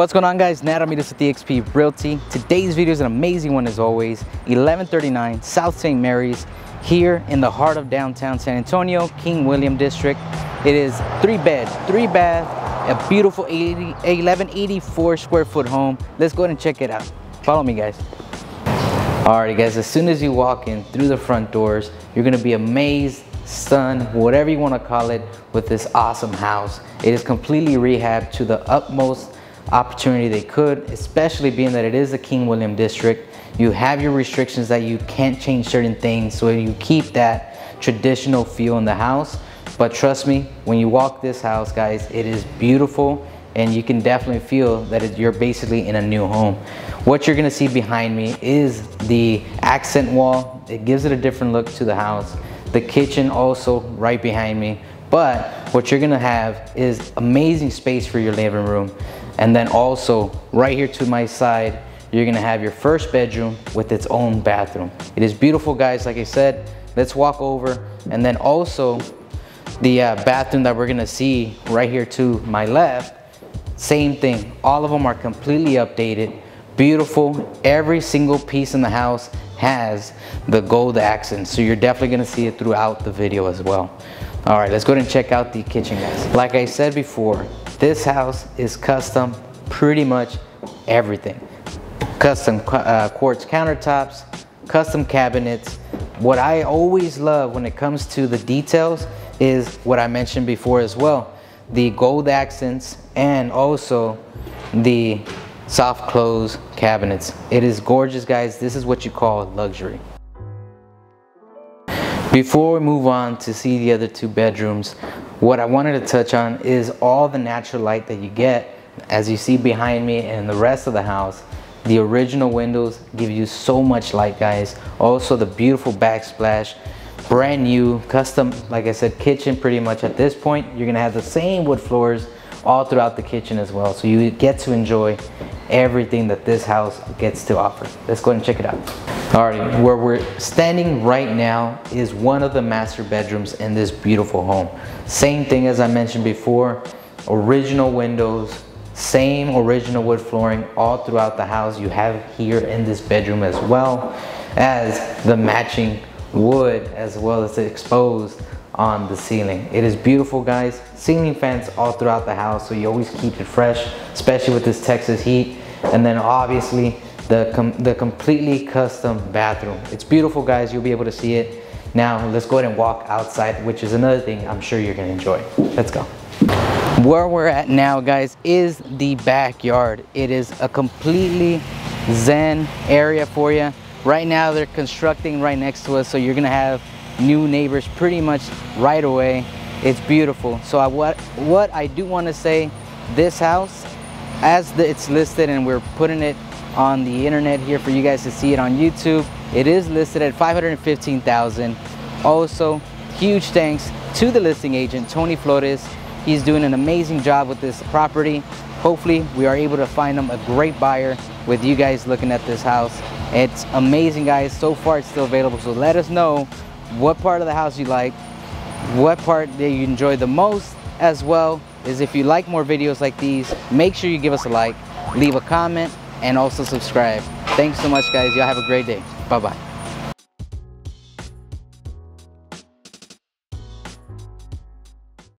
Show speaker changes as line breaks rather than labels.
What's going on guys? Nat Ramirez with eXp Realty. Today's video is an amazing one as always. 1139 South St. Mary's here in the heart of downtown San Antonio, King William District. It is three bed, three bath, a beautiful 80, 1184 square foot home. Let's go ahead and check it out. Follow me guys. Alrighty guys, as soon as you walk in through the front doors, you're gonna be amazed, stunned, whatever you wanna call it, with this awesome house. It is completely rehabbed to the utmost opportunity they could, especially being that it is the King William district. You have your restrictions that you can't change certain things, so you keep that traditional feel in the house. But trust me, when you walk this house, guys, it is beautiful and you can definitely feel that it, you're basically in a new home. What you're gonna see behind me is the accent wall. It gives it a different look to the house. The kitchen also right behind me. But what you're gonna have is amazing space for your living room. And then also right here to my side, you're gonna have your first bedroom with its own bathroom. It is beautiful guys, like I said, let's walk over. And then also the uh, bathroom that we're gonna see right here to my left, same thing. All of them are completely updated, beautiful. Every single piece in the house has the gold accent. So you're definitely gonna see it throughout the video as well. All right, let's go ahead and check out the kitchen guys. Like I said before, this house is custom pretty much everything. Custom uh, quartz countertops, custom cabinets. What I always love when it comes to the details is what I mentioned before as well. The gold accents and also the soft close cabinets. It is gorgeous guys. This is what you call luxury. Before we move on to see the other two bedrooms, what I wanted to touch on is all the natural light that you get as you see behind me and the rest of the house. The original windows give you so much light guys. Also the beautiful backsplash, brand new, custom, like I said, kitchen pretty much at this point. You're gonna have the same wood floors all throughout the kitchen as well. So you get to enjoy everything that this house gets to offer. Let's go and check it out. Alrighty, where we're standing right now is one of the master bedrooms in this beautiful home. Same thing as I mentioned before, original windows, same original wood flooring all throughout the house. You have here in this bedroom as well as the matching wood as well as the exposed on the ceiling. It is beautiful guys. Ceiling fans all throughout the house so you always keep it fresh, especially with this Texas heat. And then obviously the, com the completely custom bathroom. It's beautiful guys, you'll be able to see it. Now let's go ahead and walk outside, which is another thing I'm sure you're gonna enjoy. Let's go. Where we're at now guys is the backyard. It is a completely zen area for you. Right now they're constructing right next to us so you're gonna have new neighbors pretty much right away. It's beautiful. So I, what, what I do want to say, this house, as the, it's listed and we're putting it on the internet here for you guys to see it on YouTube, it is listed at 515,000. Also, huge thanks to the listing agent, Tony Flores. He's doing an amazing job with this property. Hopefully, we are able to find him a great buyer with you guys looking at this house. It's amazing, guys. So far, it's still available. So let us know what part of the house you like, what part that you enjoy the most as well is if you like more videos like these, make sure you give us a like, leave a comment, and also subscribe. Thanks so much guys. Y'all have a great day. Bye-bye.